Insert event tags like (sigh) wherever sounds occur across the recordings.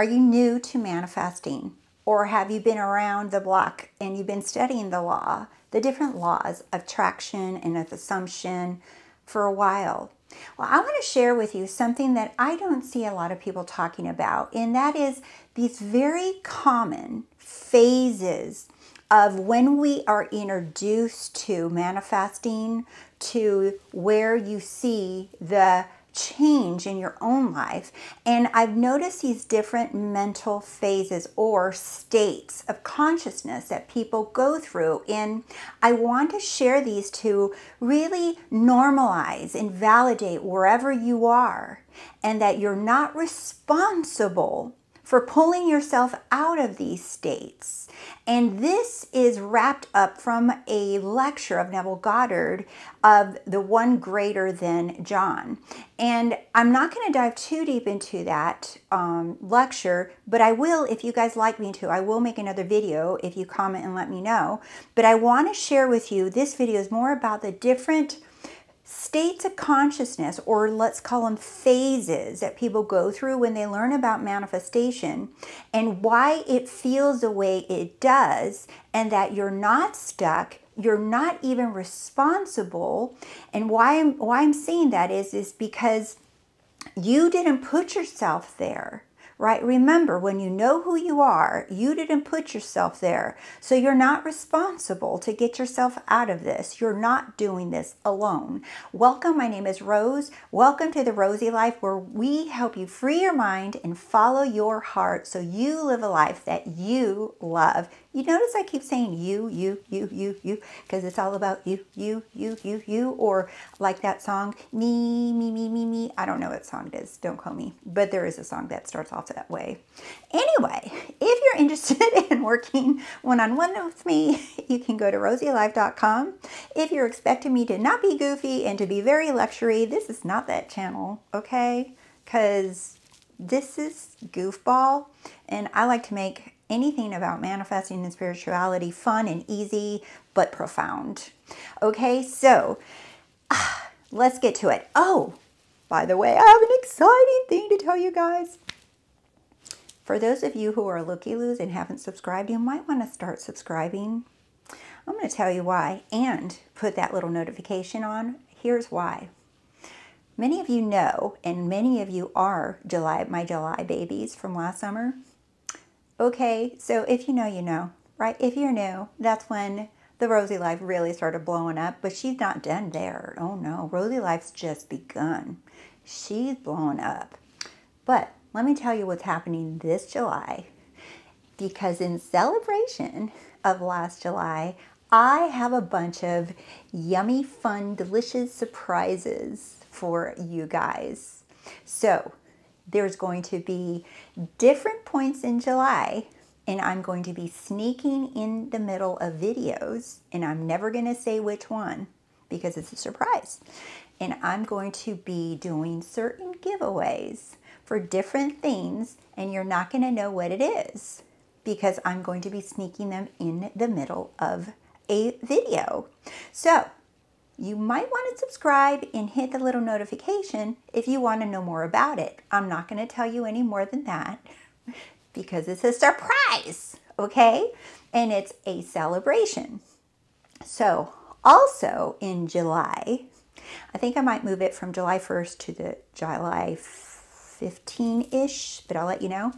Are you new to manifesting? Or have you been around the block and you've been studying the law, the different laws of attraction and of assumption for a while? Well, I want to share with you something that I don't see a lot of people talking about, and that is these very common phases of when we are introduced to manifesting to where you see the change in your own life. And I've noticed these different mental phases or states of consciousness that people go through. And I want to share these to really normalize and validate wherever you are and that you're not responsible for pulling yourself out of these states. And this is wrapped up from a lecture of Neville Goddard of the one greater than John. And I'm not going to dive too deep into that um, lecture, but I will, if you guys like me to, I will make another video if you comment and let me know. But I want to share with you, this video is more about the different states of consciousness, or let's call them phases that people go through when they learn about manifestation, and why it feels the way it does, and that you're not stuck. You're not even responsible. And why I'm, why I'm saying that is, is because you didn't put yourself there right? Remember, when you know who you are, you didn't put yourself there. So you're not responsible to get yourself out of this. You're not doing this alone. Welcome. My name is Rose. Welcome to the Rosey Life, where we help you free your mind and follow your heart so you live a life that you love. You notice I keep saying you, you, you, you, you, because it's all about you, you, you, you, you, or like that song, me, me, me, me, me. I don't know what song it is. Don't call me. But there is a song that starts off that way. Anyway, if you're interested (laughs) in working one-on-one with me, you can go to roseylife.com. If you're expecting me to not be goofy and to be very luxury, this is not that channel, okay? Because this is goofball, and I like to make anything about manifesting and spirituality fun and easy, but profound. Okay, so ah, let's get to it. Oh, by the way, I have an exciting thing to tell you guys. For those of you who are looky-loos and haven't subscribed, you might want to start subscribing. I'm going to tell you why and put that little notification on. Here's why. Many of you know, and many of you are July, my July babies from last summer. Okay, so if you know, you know, right? If you're new, that's when the Rosey Life really started blowing up, but she's not done there. Oh no, Rosey Life's just begun. She's blowing up. But let me tell you what's happening this July, because in celebration of last July, I have a bunch of yummy, fun, delicious surprises for you guys. So there's going to be different points in July and I'm going to be sneaking in the middle of videos and I'm never going to say which one because it's a surprise. And I'm going to be doing certain giveaways for different things and you're not going to know what it is because I'm going to be sneaking them in the middle of a video. So you might want to subscribe and hit the little notification if you want to know more about it. I'm not going to tell you any more than that (laughs) because it's a surprise, okay? And it's a celebration. So also in July, I think I might move it from July 1st to the July 15-ish, but I'll let you know.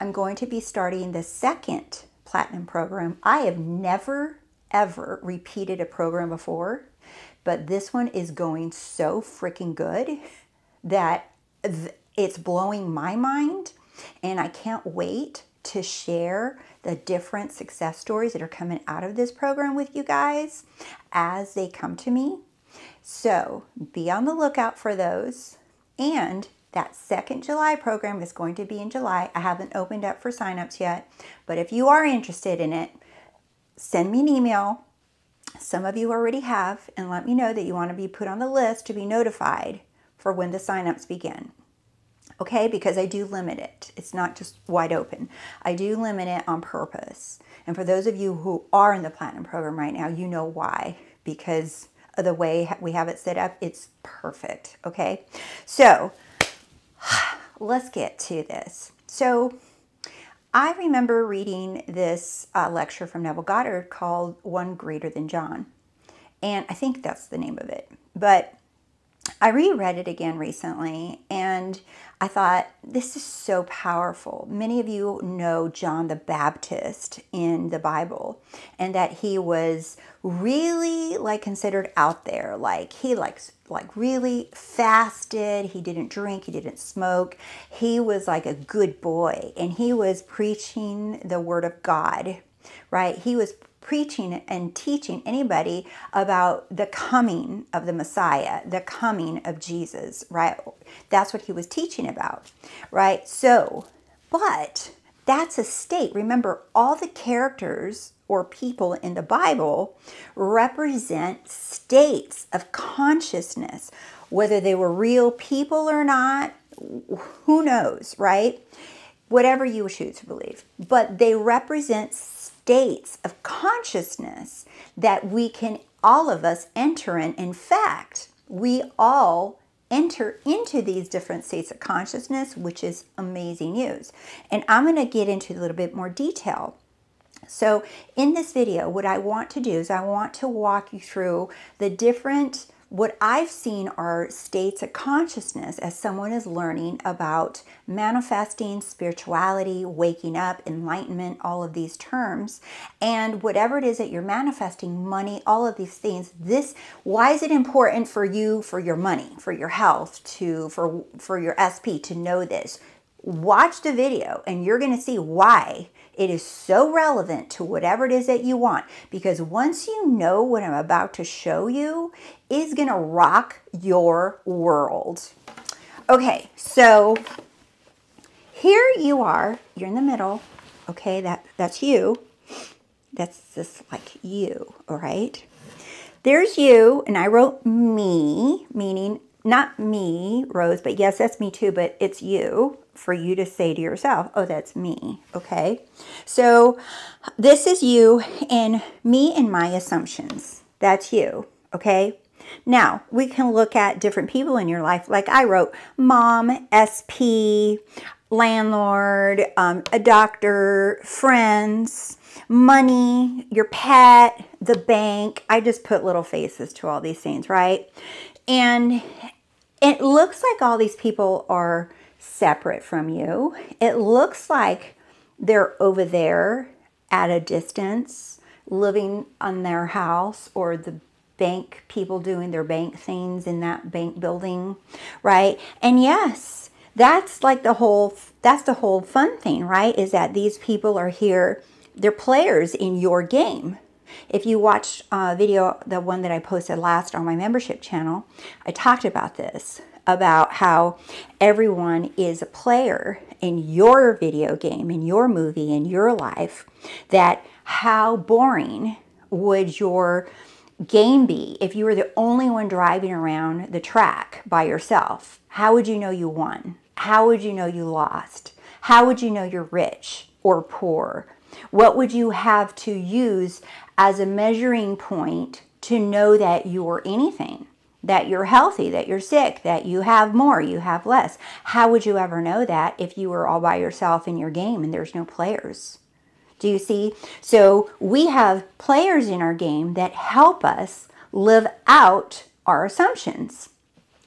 I'm going to be starting the second platinum program. I have never, ever repeated a program before but this one is going so freaking good that it's blowing my mind and I can't wait to share the different success stories that are coming out of this program with you guys as they come to me. So be on the lookout for those. And that second July program is going to be in July. I haven't opened up for signups yet, but if you are interested in it, send me an email some of you already have, and let me know that you want to be put on the list to be notified for when the signups begin. Okay, because I do limit it. It's not just wide open. I do limit it on purpose. And for those of you who are in the Platinum program right now, you know why. Because of the way we have it set up, it's perfect. Okay, so (sighs) let's get to this. So I remember reading this uh, lecture from Neville Goddard called One Greater Than John. And I think that's the name of it. But I reread it again recently and I thought this is so powerful. Many of you know John the Baptist in the Bible and that he was really like considered out there. Like he likes like really fasted, he didn't drink, he didn't smoke. He was like a good boy and he was preaching the word of God. Right? He was preaching and teaching anybody about the coming of the Messiah, the coming of Jesus, right? That's what he was teaching about, right? So, but that's a state. Remember, all the characters or people in the Bible represent states of consciousness, whether they were real people or not, who knows, right? Whatever you choose to believe. But they represent states of consciousness that we can, all of us, enter in. In fact, we all enter into these different states of consciousness, which is amazing news. And I'm going to get into a little bit more detail. So in this video, what I want to do is I want to walk you through the different what I've seen are states of consciousness as someone is learning about manifesting, spirituality, waking up, enlightenment, all of these terms. And whatever it is that you're manifesting, money, all of these things, this why is it important for you for your money, for your health, to for for your SP to know this? Watch the video and you're going to see why it is so relevant to whatever it is that you want because once you know what I'm about to show you is going to rock your world. Okay, so here you are. You're in the middle. Okay, that that's you. That's just like you, all right? There's you, and I wrote me, meaning not me, Rose, but yes, that's me too, but it's you for you to say to yourself, oh, that's me, okay? So this is you and me and my assumptions. That's you, okay? Now, we can look at different people in your life. Like I wrote mom, SP, landlord, um, a doctor, friends, money, your pet, the bank. I just put little faces to all these things, right? And it looks like all these people are separate from you. It looks like they're over there at a distance, living on their house or the bank people doing their bank things in that bank building, right? And yes, that's like the whole that's the whole fun thing, right? Is that these people are here, they're players in your game. If you watch a video, the one that I posted last on my membership channel, I talked about this about how everyone is a player in your video game, in your movie, in your life, that how boring would your game be if you were the only one driving around the track by yourself? How would you know you won? How would you know you lost? How would you know you're rich or poor? What would you have to use as a measuring point to know that you're anything? That you're healthy, that you're sick, that you have more, you have less. How would you ever know that if you were all by yourself in your game and there's no players? Do you see? So we have players in our game that help us live out our assumptions.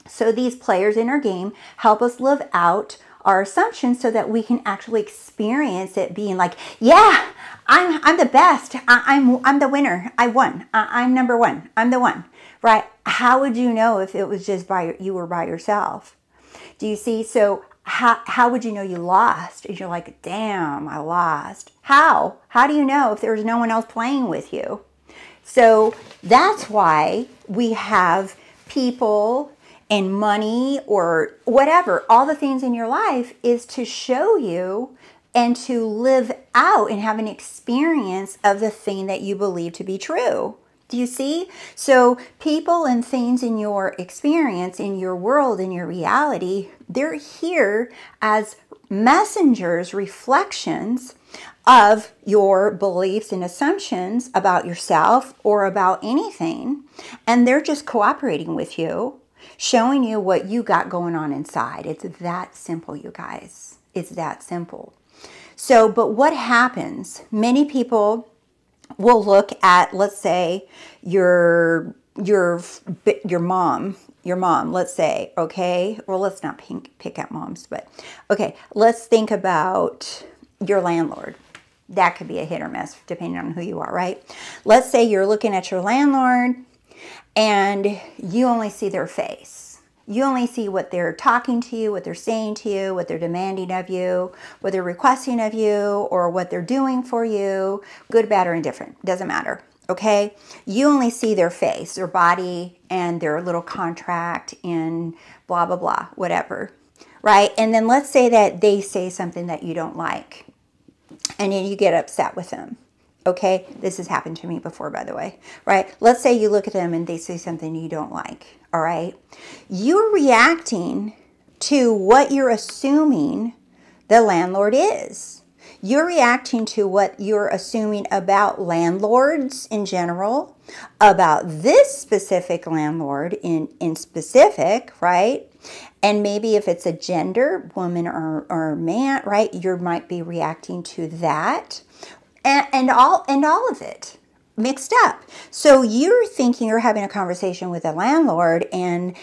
So these players in our game help us live out our assumptions so that we can actually experience it being like, yeah, I'm, I'm the best. I, am I'm, I'm the winner. I won. I, I'm number one. I'm the one, right? How would you know if it was just by you were by yourself? Do you see? So how, how would you know you lost? And you're like, damn, I lost. How? How do you know if there's no one else playing with you? So that's why we have people and money or whatever, all the things in your life is to show you and to live out and have an experience of the thing that you believe to be true. Do you see? So, people and things in your experience, in your world, in your reality, they're here as messengers, reflections of your beliefs and assumptions about yourself or about anything. And they're just cooperating with you showing you what you got going on inside. It's that simple, you guys. It's that simple. So, but what happens? Many people will look at, let's say, your your your mom your mom let's say okay? Well let's not pick, pick at moms but okay let's think about your landlord. That could be a hit or miss depending on who you are right? Let's say you're looking at your landlord and you only see their face you only see what they're talking to you, what they're saying to you, what they're demanding of you, what they're requesting of you, or what they're doing for you, good, bad, or indifferent. Doesn't matter. Okay? You only see their face, their body, and their little contract in blah, blah, blah, whatever. Right? And then let's say that they say something that you don't like, and then you get upset with them. Okay, this has happened to me before, by the way, right? Let's say you look at them and they say something you don't like, all right? You're reacting to what you're assuming the landlord is. You're reacting to what you're assuming about landlords in general, about this specific landlord in, in specific, right? And maybe if it's a gender, woman or, or man, right, you might be reacting to that and, and all and all of it mixed up. So you're thinking you're having a conversation with a landlord and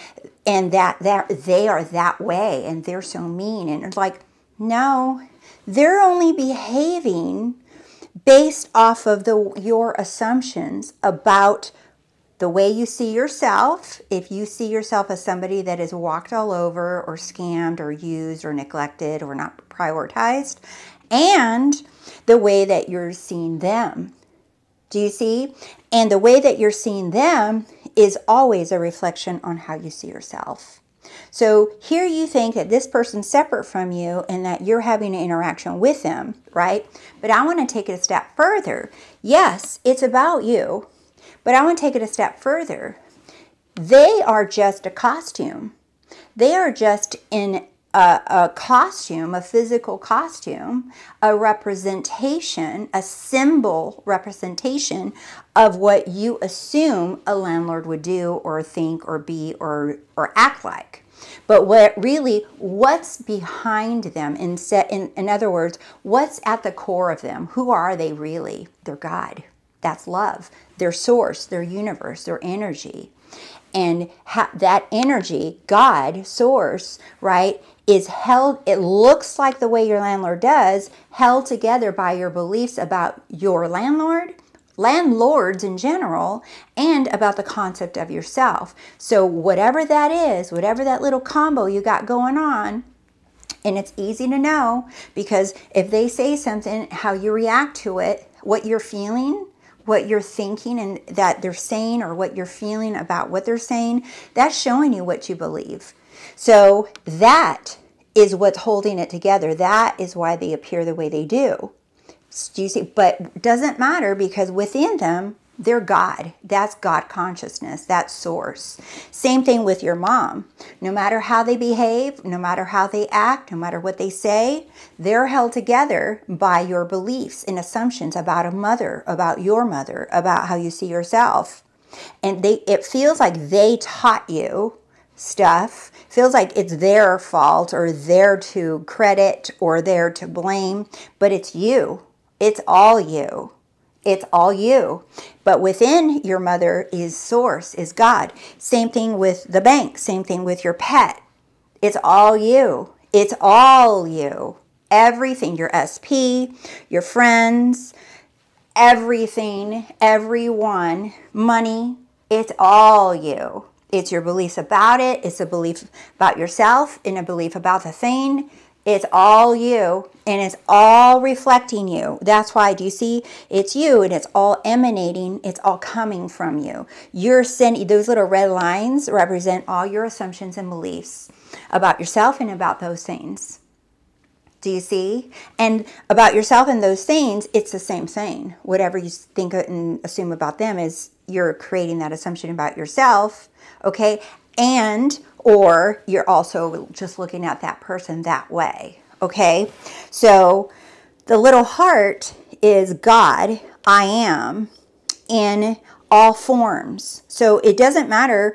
and that that they are that way and they're so mean and it's like no, they're only behaving based off of the your assumptions about the way you see yourself, if you see yourself as somebody that is walked all over or scammed or used or neglected or not prioritized, and the way that you're seeing them. Do you see? And the way that you're seeing them is always a reflection on how you see yourself. So here you think that this person's separate from you and that you're having an interaction with them, right? But I want to take it a step further. Yes, it's about you, but I want to take it a step further. They are just a costume. They are just in a, a, costume, a physical costume, a representation, a symbol representation of what you assume a landlord would do or think or be or, or act like. But what really, what's behind them? In, set, in, in other words, what's at the core of them? Who are they really? They're God. That's love. Their source, their universe, their energy. And ha- that energy, God, source, right, is held, it looks like the way your landlord does, held together by your beliefs about your landlord, landlords in general, and about the concept of yourself. So, whatever that is, whatever that little combo you got going on, and it's easy to know because if they say something, how you react to it, what you're feeling, what you're thinking and that they're saying or what you're feeling about what they're saying, that's showing you what you believe. So that is what's holding it together. That is why they appear the way they do. Do you see? But doesn't matter because within them, they're God. That's God consciousness. That's source. Same thing with your mom. No matter how they behave, no matter how they act, no matter what they say, they're held together by your beliefs and assumptions about a mother, about your mother, about how you see yourself. And they it feels like they taught you stuff feels like it's their fault or their to credit or their to blame but it's you it's all you it's all you. But within your mother is source, is God. Same thing with the bank, same thing with your pet. It's all you. It's all you. Everything, your SP, your friends, everything, everyone, money, it's all you. It's your beliefs about it, it's a belief about yourself, and a belief about the thing, it's all you and it's all reflecting you. That's why, do you see? It's you and it's all emanating, it's all coming from you. You're sending those little red lines represent all your assumptions and beliefs about yourself and about those things. Do you see? And about yourself and those things, it's the same thing. Whatever you think and assume about them is you're creating that assumption about yourself, okay? And or you're also just looking at that person that way. Okay? So the little heart is God, I am, in all forms. So it doesn't matter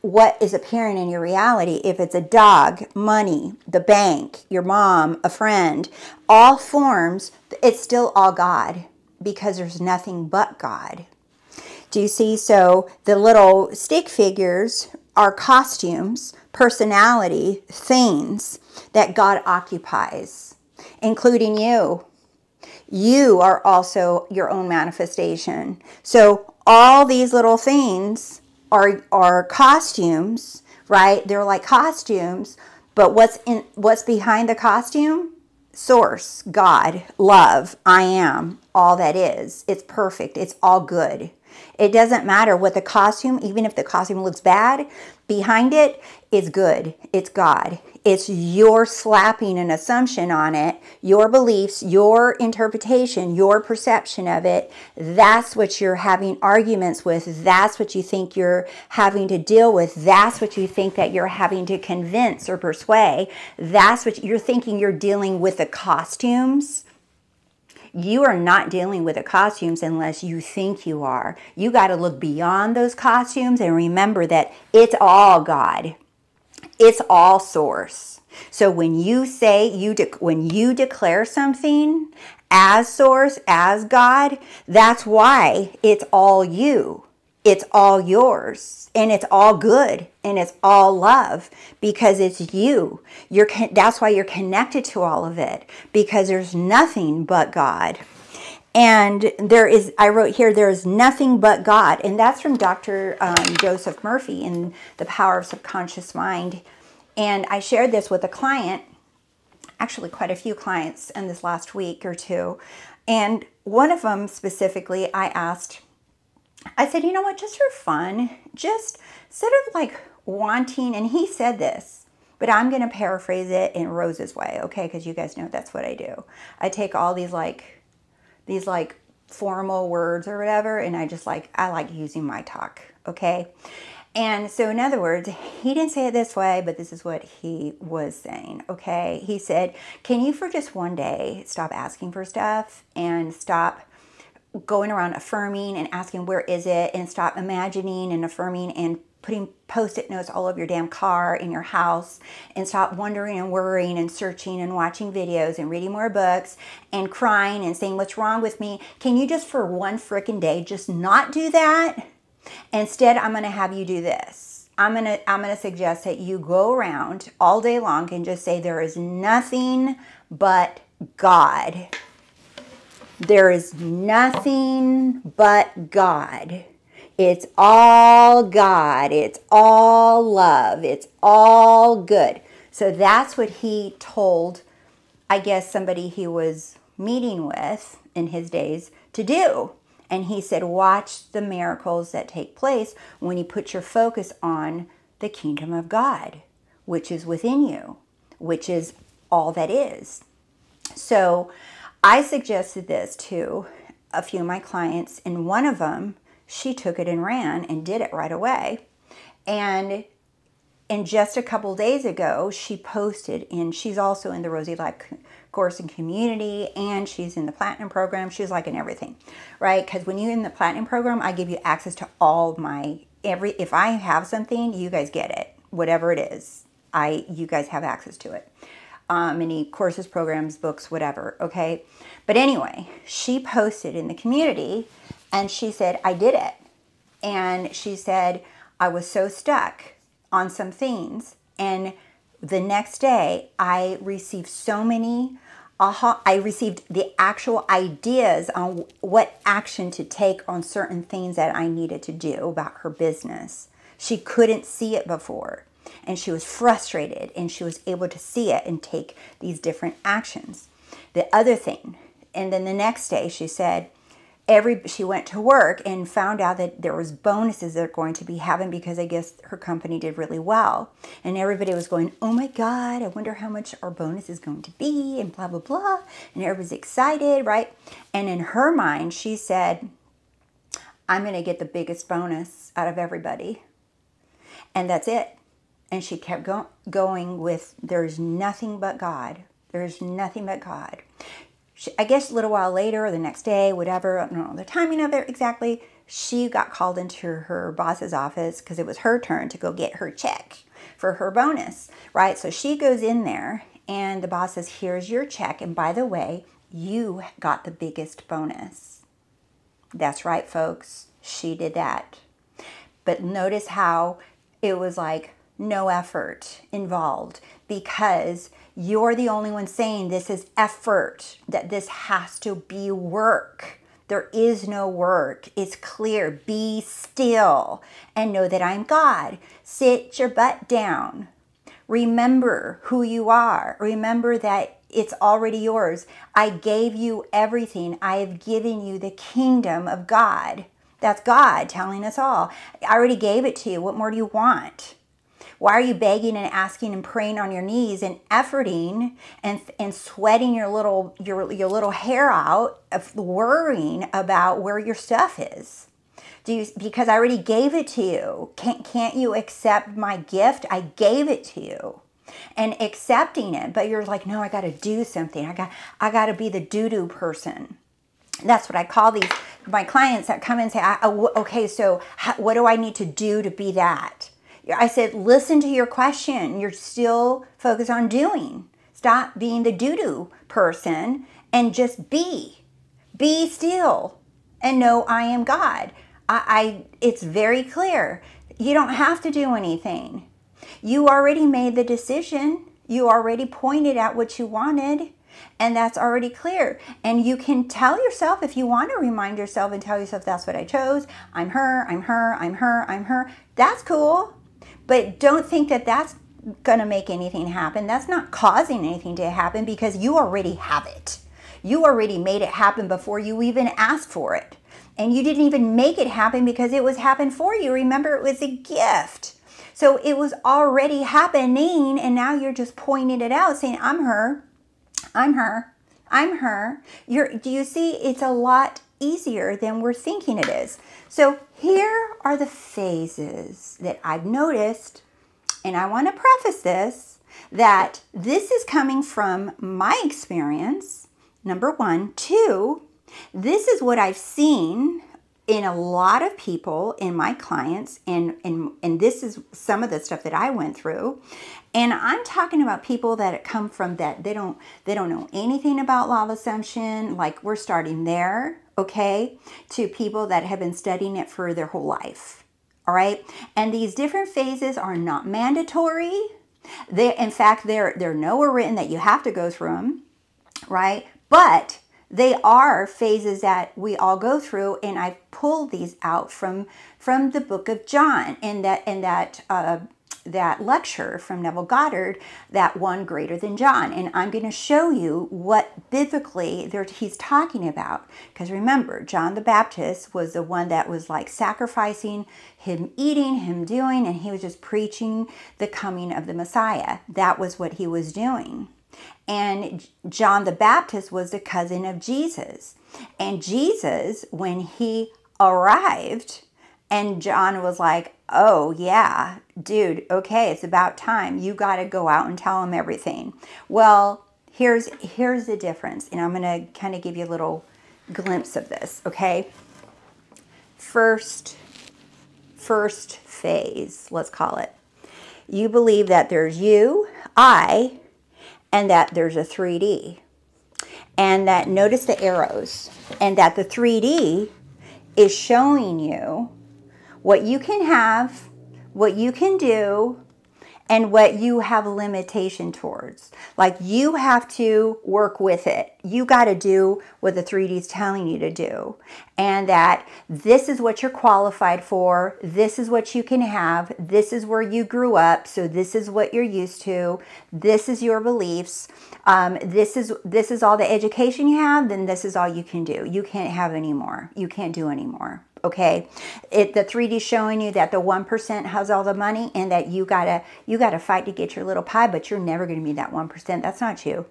what is appearing in your reality, if it's a dog, money, the bank, your mom, a friend, all forms, it's still all God because there's nothing but God. Do you see? So the little stick figures are costumes, personality, things that God occupies, including you. You are also your own manifestation. So all these little things are are costumes, right? They're like costumes, but what's in what's behind the costume? Source, God, love, I am, all that is. It's perfect. It's all good. It doesn't matter what the costume, even if the costume looks bad, behind it is good. It's God. It's your slapping an assumption on it, your beliefs, your interpretation, your perception of it. That's what you're having arguments with. That's what you think you're having to deal with. That's what you think that you're having to convince or persuade. That's what you're thinking you're dealing with the costumes you are not dealing with the costumes unless you think you are. You got to look beyond those costumes and remember that it's all God. It's all source. So when you say you when you declare something as source, as God, that's why it's all you. It's all yours and it's all good and it's all love because it's you. You're that's why you're connected to all of it because there's nothing but God. And there is, I wrote here, there is nothing but God. And that's from Dr. Um, Joseph Murphy in The Power of Subconscious Mind. And I shared this with a client, actually, quite a few clients in this last week or two. And one of them specifically, I asked, I said, you know what, just for fun, just sort of like wanting, and he said this, but I'm going to paraphrase it in Rose's way, okay? Because you guys know that's what I do. I take all these like, these like formal words or whatever, and I just like, I like using my talk, okay? And so, in other words, he didn't say it this way, but this is what he was saying. Okay. He said, Can you, for just one day, stop asking for stuff and stop going around affirming and asking, Where is it? and stop imagining and affirming and putting post-it notes all over your damn car in your house and stop wondering and worrying and searching and watching videos and reading more books and crying and saying what's wrong with me can you just for one freaking day just not do that Instead, I'm going to have you do this. I'm going to I'm going to suggest that you go around all day long and just say there is nothing but God. There is nothing but God. It's all God. It's all love. It's all good. So that's what he told, I guess, somebody he was meeting with in his days to do. And he said, Watch the miracles that take place when you put your focus on the kingdom of God, which is within you, which is all that is. So I suggested this to a few of my clients, and one of them, she took it and ran and did it right away. And and just a couple days ago, she posted, and she's also in the Rosey Life course and community, and she's in the platinum program. She's like in everything, right? Because when you're in the platinum program, I give you access to all my every. If I have something, you guys get it, whatever it is. I you guys have access to it. Um, any courses, programs, books, whatever. Okay, but anyway, she posted in the community, and she said I did it, and she said I was so stuck on some things and the next day I received so many aha I received the actual ideas on what action to take on certain things that I needed to do about her business. She couldn't see it before and she was frustrated and she was able to see it and take these different actions. The other thing, and then the next day she said, every she went to work and found out that there was bonuses they're going to be having because I guess her company did really well. And everybody was going, "Oh my god, I wonder how much our bonus is going to be," and blah blah blah. And everybody's excited, right? And in her mind, she said, "I'm going to get the biggest bonus out of everybody." And that's it. And she kept go- going with, "There's nothing but God." There's nothing but God. I guess a little while later or the next day, whatever, I don't know the timing of it exactly, she got called into her boss's office because it was her turn to go get her check for her bonus, right? So she goes in there and the boss says, Here's your check. And by the way, you got the biggest bonus. That's right, folks. She did that. But notice how it was like no effort involved because you're the only one saying this is effort, that this has to be work. There is no work. It's clear. Be still and know that I'm God. Sit your butt down. Remember who you are. Remember that it's already yours. I gave you everything. I have given you the kingdom of God. That's God telling us all. I already gave it to you. What more do you want? Why are you begging and asking and praying on your knees and efforting and, and sweating your little your, your little hair out of worrying about where your stuff is? Do you, because I already gave it to you. Can't, can't you accept my gift? I gave it to you and accepting it but you're like no i got to do something i got i got to be the doo-doo person that's what i call these my clients that come and say okay so how, what do i need to do to be that I said, listen to your question. You're still focused on doing. Stop being the doo doo person and just be. Be still and know I am God. I, I, it's very clear. You don't have to do anything. You already made the decision. You already pointed out what you wanted, and that's already clear. And you can tell yourself if you want to remind yourself and tell yourself that's what I chose. I'm her, I'm her, I'm her, I'm her. That's cool. But don't think that that's going to make anything happen. That's not causing anything to happen because you already have it. You already made it happen before you even asked for it. And you didn't even make it happen because it was happened for you. Remember, it was a gift. So it was already happening, and now you're just pointing it out, saying, I'm her, I'm her, I'm her. You're, do you see? It's a lot easier than we're thinking it is. So here are the phases that I've noticed, and I want to preface this that this is coming from my experience, number one. Two, this is what I've seen in a lot of people in my clients and and and this is some of the stuff that I went through and I'm talking about people that come from that they don't they don't know anything about law of assumption like we're starting there okay to people that have been studying it for their whole life all right? And these different phases are not mandatory. They in fact they're they're nowhere written that you have to go through them right? But they are phases that we all go through and i pulled these out from from the book of john and that and that uh, that lecture from Neville Goddard, that one greater than John. And I'm going to show you what biblically he's talking about. Because remember, John the Baptist was the one that was like sacrificing, him eating, him doing, and he was just preaching the coming of the Messiah. That was what he was doing. And John the Baptist was the cousin of Jesus. And Jesus, when he arrived, and John was like, Oh, yeah, dude, okay, it's about time. You got to go out and tell them everything. Well, here's here's the difference, and I'm going to kind of give you a little glimpse of this, okay? First first phase, let's call it. You believe that there's you, I, and that there's a 3D. And that notice the arrows, and that the 3D is showing you what you can have, what you can do, and what you have a limitation towards. Like you have to work with it. You got to do what the 3D is telling you to do. And that this is what you're qualified for. This is what you can have. This is where you grew up. So this is what you're used to. This is your beliefs. Um, this is this is all the education you have. Then this is all you can do. You can't have any more. You can't do any more okay? It the 3d showing you that the 1% has all the money and that you gotta you gotta fight to get your little pie but you're never gonna be that 1% that's not you.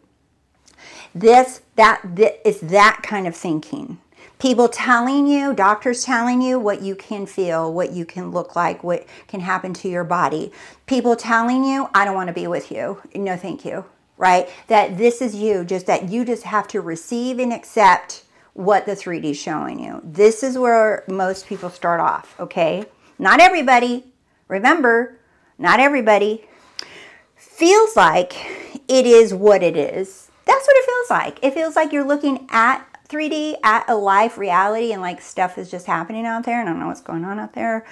This that is that kind of thinking. People telling you doctors telling you what you can feel what you can look like what can happen to your body. People telling you i don't want to be with you. No thank you right? That this is you just that you just have to receive and accept what the 3D is showing you. This is where most people start off, okay? Not everybody. Remember, not everybody feels like it is what it is. That's what it feels like. It feels like you're looking at 3D, at a life reality, and like stuff is just happening out there, and I don't know what's going on out there.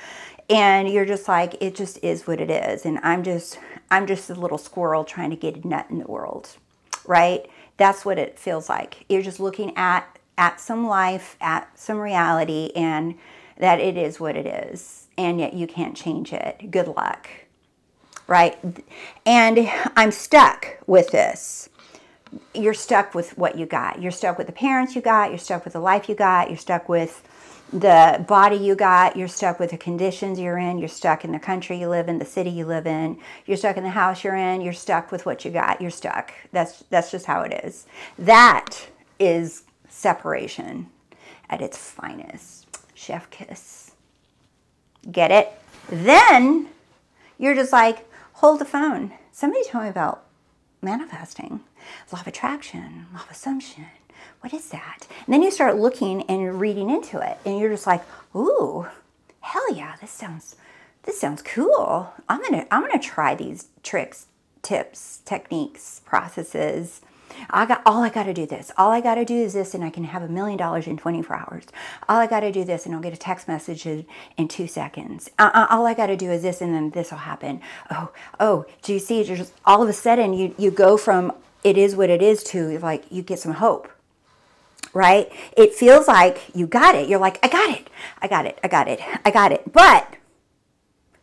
And you're just like, it just is what it is. And I'm just, I'm just a little squirrel trying to get a nut in the world, right? That's what it feels like. You're just looking at at some life, at some reality, and that it is what it is. And yet you can't change it. Good luck. Right? And I'm stuck with this. You're stuck with what you got. You're stuck with the parents you got. You're stuck with the life you got. You're stuck with the body you got, you're stuck with the conditions you're in, you're stuck in the country you live in, the city you live in, you're stuck in the house you're in, you're stuck with what you got. You're stuck. That's that's just how it is. That is separation at its finest. Chef kiss. Get it? Then you're just like, hold the phone. Somebody told me about manifesting, law of attraction, law of assumption. What is that? And then you start looking and reading into it, and you're just like, ooh, hell yeah, this sounds this sounds cool. I'm gonna I'm gonna try these tricks, tips, techniques, processes, I got all I got to do this. All I got to do is this, and I can have a million dollars in 24 hours. All I got to do this, and I'll get a text message in, in two seconds. Uh, uh, all I got to do is this, and then this will happen. Oh, oh, do you see? Just all of a sudden, you you go from it is what it is to like you get some hope. Right? It feels like you got it. You're like, I got it. I got it. I got it. I got it. But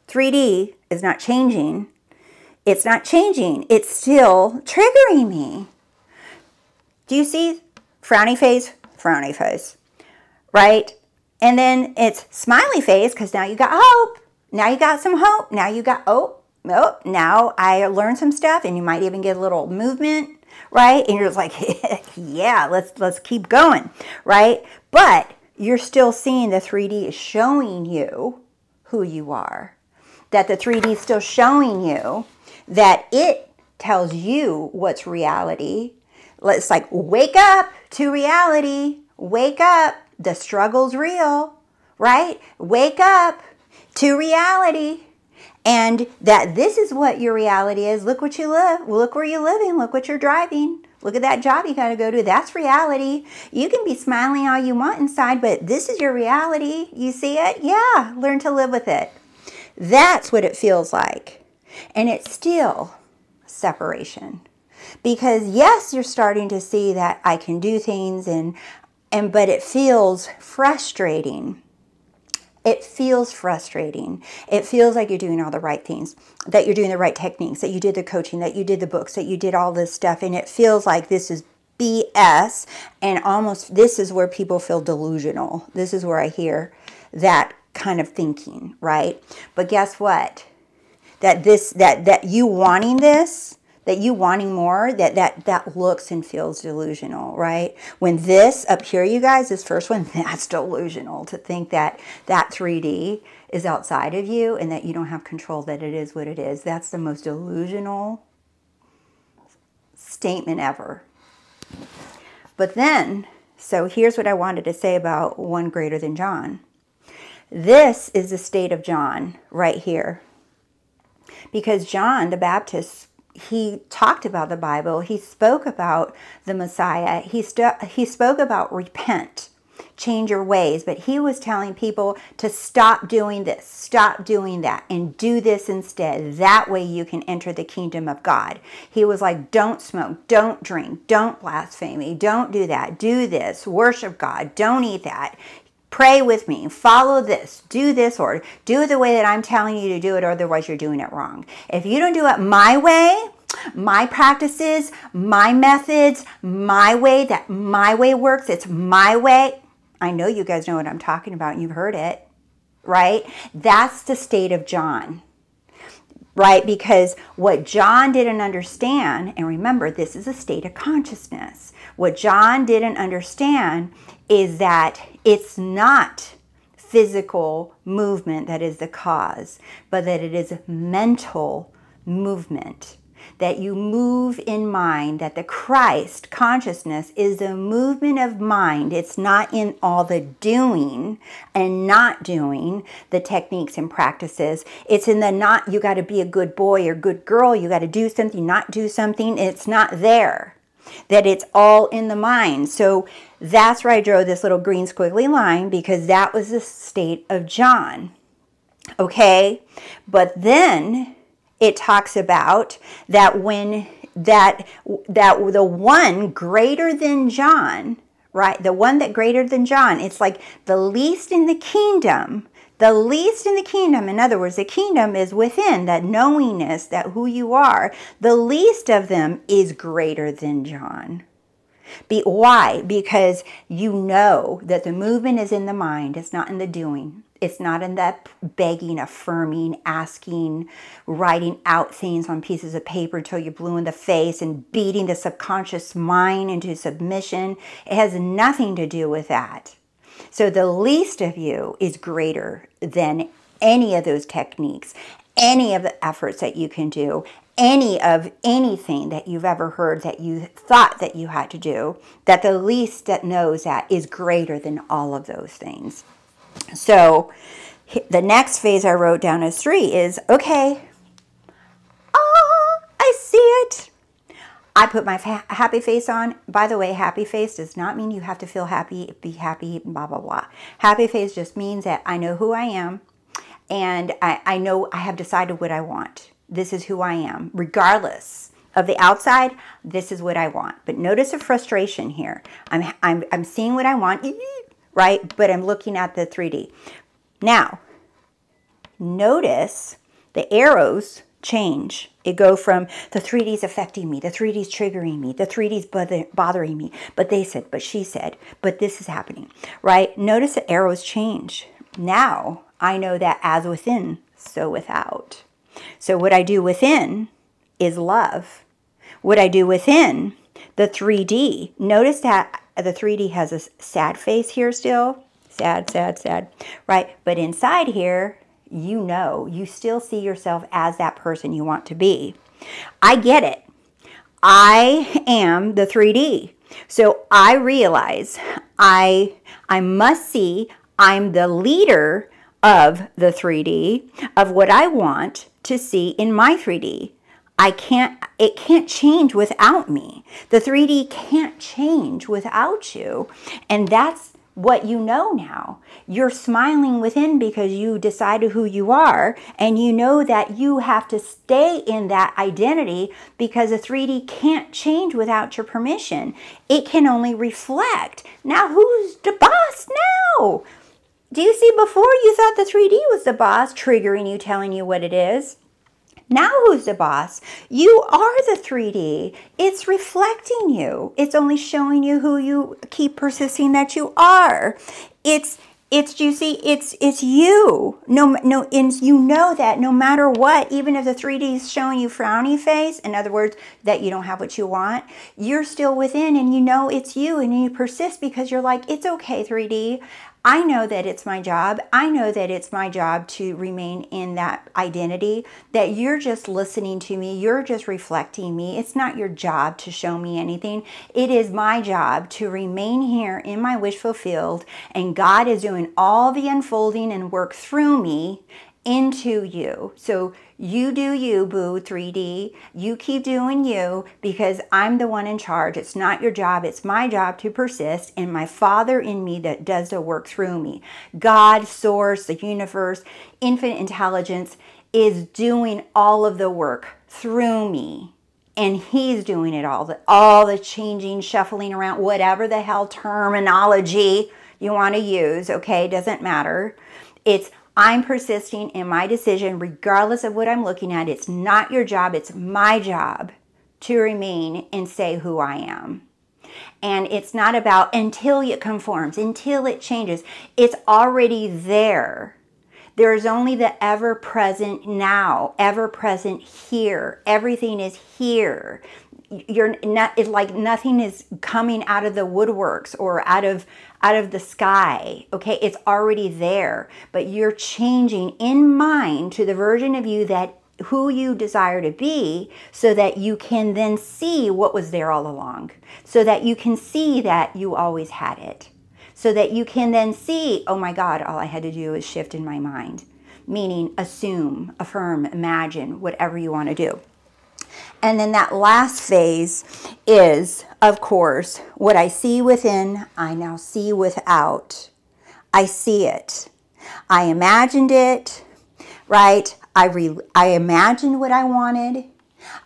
3D is not changing. It's not changing. It's still triggering me. Do you see frowny face, frowny face, right? And then it's smiley face because now you got hope. Now you got some hope. Now you got, oh, oh, now I learned some stuff and you might even get a little movement, right? And you're just like, (laughs) yeah, let's, let's keep going, right? But you're still seeing the 3D is showing you who you are. That the 3D is still showing you that it tells you what's reality Let's like wake up to reality. Wake up. The struggle's real, right? Wake up to reality. And that this is what your reality is. Look what you live. Look where you're living. Look what you're driving. Look at that job you got to go to. That's reality. You can be smiling all you want inside, but this is your reality. You see it? Yeah. Learn to live with it. That's what it feels like. And it's still separation because yes you're starting to see that i can do things and and but it feels frustrating it feels frustrating. It feels like you're doing all the right things, that you're doing the right techniques, that you did the coaching, that you did the books, that you did all this stuff. And it feels like this is BS. And almost this is where people feel delusional. This is where I hear that kind of thinking, right? But guess what? That this, that, that you wanting this that you wanting more that that that looks and feels delusional right? When this up here you guys this first one (laughs) that's delusional to think that that 3d is outside of you and that you don't have control that it is what it is. That's the most delusional statement ever. But then so here's what i wanted to say about one greater than john. This is the state of john right here. Because john the baptist he talked about the Bible. He spoke about the Messiah. He, he spoke about repent, change your ways. But he was telling people to stop doing this, stop doing that, and do this instead. That way you can enter the kingdom of God. He was like, don't smoke, don't drink, don't blaspheme, don't do that, do this, worship God, don't eat that pray with me, follow this, do this, or do it the way that I'm telling you to do it, otherwise you're doing it wrong. If you don't do it my way, my practices, my methods, my way, that my way works, it's my way. I know you guys know what I'm talking about, you've heard it, right? That's the state of John right? Because what John didn't understand, and remember, this is a state of consciousness. What John didn't understand is that it's not physical movement that is the cause, but that it is mental movement. that you move in mind, that the Christ consciousness is a movement of mind. It's not in all the doing and not doing the techniques and practices. It's in the not, you got to be a good boy or good girl, you got to do something, not do something. It's not there. That it's all in the mind. So that's where I drew this little green squiggly line because that was the state of John. Okay? But then it talks about that when that that the one greater than John, right? The one that greater than John, it's like the least in the kingdom. The least in the kingdom, in other words, the kingdom is within that knowingness that who you are. The least of them is greater than John. Be, why? Because you know that the movement is in the mind, it's not in the doing. It's not in that begging, affirming, asking, writing out things on pieces of paper until you're blue in the face and beating the subconscious mind into submission. It has nothing to do with that. So the least of you is greater than any of those techniques, any of the efforts that you can do, any of anything that you've ever heard that you thought that you had to do, that the least that knows that is greater than all of those things. So the next phase I wrote down as three is okay, oh, I see it. I put my happy face on. By the way, happy face does not mean you have to feel happy, be happy, blah, blah, blah. Happy face just means that I know who I am and I, I know I have decided what I want. This is who I am, regardless of the outside, this is what I want. But notice the frustration here. I'm, I'm, I'm seeing what I want, (laughs) right? But I'm looking at the 3D. Now, notice the arrows change. It go from the 3D's affecting me, the 3D's triggering me, the 3D's bothering me, but they said, but she said, but this is happening, right? Notice the arrows change. Now I know that as within, so without. So what I do within is love. What I do within the 3D, notice that the 3D has a sad face here still. Sad, sad, sad, right? But inside here, you know, you still see yourself as that person you want to be. I get it. I am the 3D. So I realize I I must see I'm the leader of the 3D of what I want to see in my 3D. I can't, it can't change without me. The 3D can't change without you. And that's what you know now. You're smiling within because you decided who you are and you know that you have to stay in that identity because the 3D can't change without your permission. It can only reflect. Now who's the boss now? Do you see before you thought the 3D was the boss triggering you telling you what it is? Now who's the boss? You are the 3D. It's reflecting you. It's only showing you who you keep persisting that you are. It's it's juicy. it's it's you no no and you know that no matter what even if the 3d is showing you frowny face in other words that you don't have what you want you're still within and you know it's you and you persist because you're like it's okay 3d I know that it's my job. I know that it's my job to remain in that identity, that you're just listening to me, you're just reflecting me. It's not your job to show me anything. It is my job to remain here in my wish fulfilled, and God is doing all the unfolding and work through me into you. So you do you, boo 3D. You keep doing you because I'm the one in charge. It's not your job. It's my job to persist and my Father in me that does the work through me. God, source, the universe, infinite intelligence is doing all of the work through me. And he's doing it all, the, all the changing, shuffling around, whatever the hell terminology you want to use, okay, doesn't matter. It's I'm persisting in my decision regardless of what I'm looking at. It's not your job, it's my job to remain and say who I am. And it's not about until it conforms, until it changes. It's already there. There is only the ever present now, ever present here. Everything is here you're not it's like nothing is coming out of the woodworks or out of out of the sky okay it's already there but you're changing in mind to the version of you that who you desire to be so that you can then see what was there all along. So that you can see that you always had it. So that you can then see, oh my God, all I had to do is shift in my mind. Meaning assume, affirm, imagine, whatever you want to do. And then that last phase is, of course, what I see within, I now see without. I see it. I imagined it, right? I, re- I imagined what I wanted.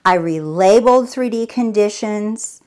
I relabeled 3D conditions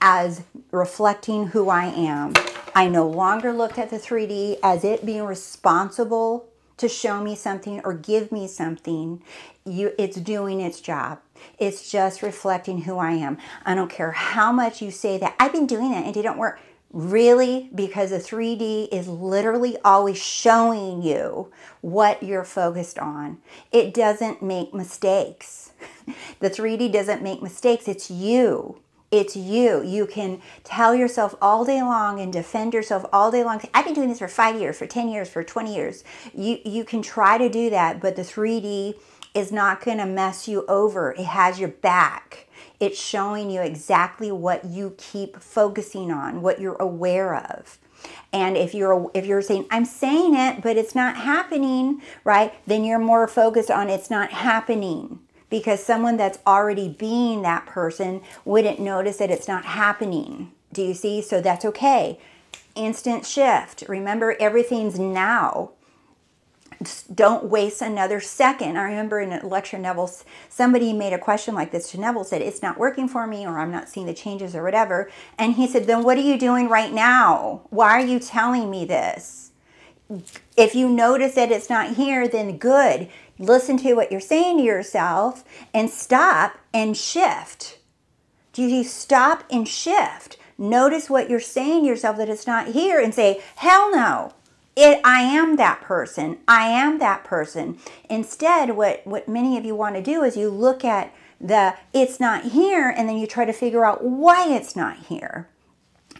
as reflecting who I am. I no longer looked at the 3D as it being responsible to show me something or give me something. You, it's doing its job. It's just reflecting who I am. I don't care how much you say that I've been doing it and it didn't work. Really? Because the 3D is literally always showing you what you're focused on. It doesn't make mistakes. (laughs) The 3D doesn't make mistakes. It's you. It's you. You can tell yourself all day long and defend yourself all day long. I've been doing this for five years, for 10 years, for 20 years. You, you can try to do that, but the 3D is not going to mess you over. It has your back. It's showing you exactly what you keep focusing on, what you're aware of. And if you're if you're saying I'm saying it but it's not happening, right? Then you're more focused on it's not happening because someone that's already being that person wouldn't notice that it's not happening. Do you see? So that's okay. Instant shift. Remember everything's now don't waste another second. I remember in a lecture, Neville, somebody made a question like this to Neville, said, It's not working for me, or I'm not seeing the changes, or whatever. And he said, Then what are you doing right now? Why are you telling me this? If you notice that it's not here, then good. Listen to what you're saying to yourself and stop and shift. Do you stop and shift? Notice what you're saying to yourself that it's not here and say, Hell no it i am that person i am that person instead what what many of you want to do is you look at the it's not here and then you try to figure out why it's not here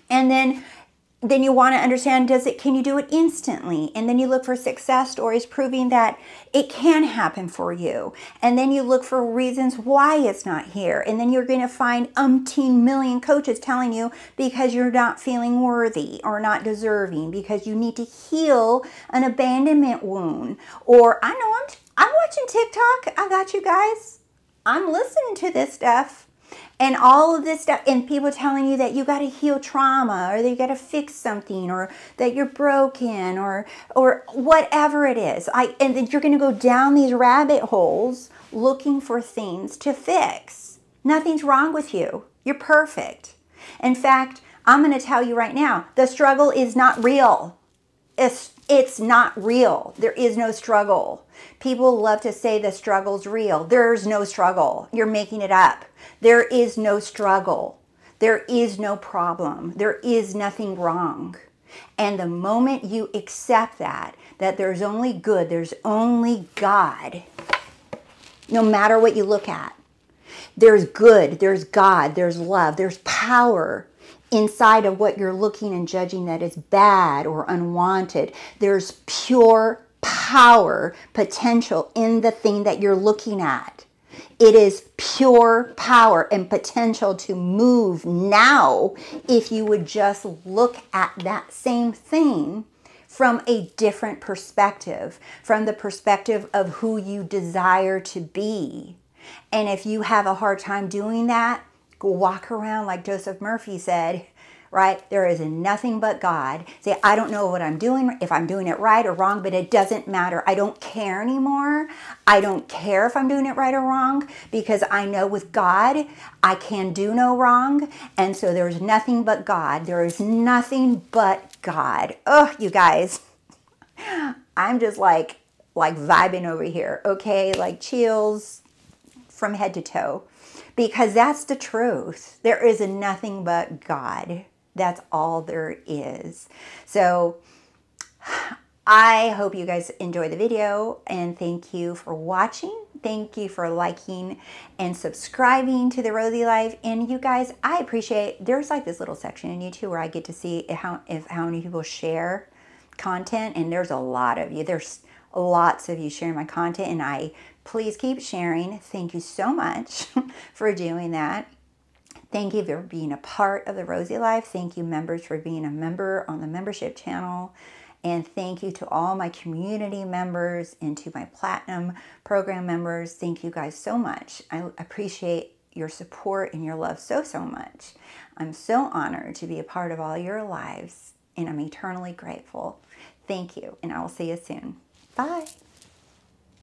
and then then you want to understand does it can you do it instantly? And then you look for success stories proving that it can happen for you. And then you look for reasons why it's not here. And then you're going to find umpteen million coaches telling you because you're not feeling worthy or not deserving because you need to heal an abandonment wound. Or i know i'm i'm watching tiktok. I got you guys. I'm listening to this stuff and all of this stuff and people telling you that you got to heal trauma or that you got to fix something or that you're broken or or whatever it is. I and then you're going to go down these rabbit holes looking for things to fix. Nothing's wrong with you. You're perfect. In fact i'm going to tell you right now the struggle is not real it's it's not real. There is no struggle. People love to say the struggle's real. There's no struggle. You're making it up. There is no struggle. There is no problem. There is nothing wrong. And the moment you accept that, that there's only good, there's only God, no matter what you look at, there's good, there's God, there's love, there's power inside of what you're looking and judging that is bad or unwanted. There's pure power, potential in the thing that you're looking at. It is pure power and potential to move now if you would just look at that same thing from a different perspective, from the perspective of who you desire to be. And if you have a hard time doing that, walk around like Joseph Murphy said right? There is nothing but God. Say, I don't know what I'm doing, if I'm doing it right or wrong, but it doesn't matter. I don't care anymore. I don't care if I'm doing it right or wrong because I know with God, I can do no wrong. And so there's nothing but God. There is nothing but God. Oh, you guys, (laughs) I'm just like, like vibing over here, okay? Like chills from head to toe because that's the truth. There is nothing but God. That's all there is. So I hope you guys enjoy the video and thank you for watching. Thank you for liking and subscribing to the Rosey Life. And you guys, I appreciate, there's like this little section in YouTube where I get to see how, if how many people share content and there's a lot of you. There's lots of you sharing my content, and I please keep sharing. Thank you so much (laughs) for doing that. Thank you for being a part of the Rosey Life. Thank you, members, for being a member on the membership channel. And thank you to all my community members and to my platinum program members. Thank you guys so much. I appreciate your support and your love so, so much. I'm so honored to be a part of all your lives, and I'm eternally grateful. Thank you, and I will see you soon. Bye.